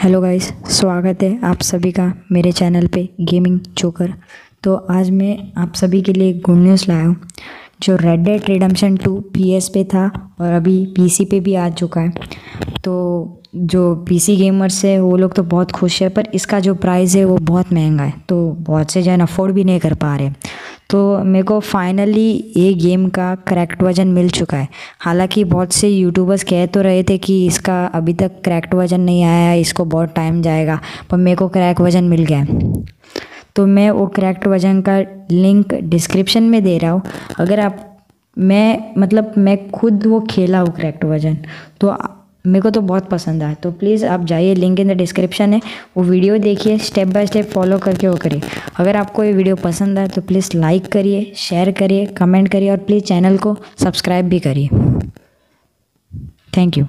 Hello guys, स्वागत है आप सभी का मेरे चैनल पे गेमिंग जोकर तो आज मैं आप सभी के लिए गुड न्यूज़ लाया हूँ, जो red dead redemption two PS पे था और अभी पीसी पे भी आ चुका है। तो जो पीसी गेमर्स है, वो लोग तो बहुत खुश है, पर इसका जो प्राइस है वो बहुत महँगा है तो बहुत से जन अफोर्ड भी नहीं कर पा रहे तो मेरे को फाइनली ये गेम का करेक्ट वर्जन मिल चुका है। हालाँकि बहुत से यूट्यूबर्स कह तो रहे थे कि इसका अभी तक करेक्ट वर्जन नहीं आया इसको बहुत टाइम जाएगा, पर मेरे को क्रैक वर्जन मिल गया तो मैं वो करेक्ट वर्जन का लिंक डिस्क्रिप्शन में दे रहा हूँ। अगर आप, मैं मतलब मैं खुद वो खेला हूँ करेक्ट वर्जन तो मेरे को तो बहुत पसंद आया। तो प्लीज़ आप जाइए लिंक इन द डिस्क्रिप्शन है। वो वीडियो देखिए स्टेप बाय स्टेप फॉलो करके वो करिए। अगर आपको ये वीडियो पसंद आए तो प्लीज़ लाइक करिए शेयर करिए कमेंट करिए और प्लीज़ चैनल को सब्सक्राइब भी करिए। Thank you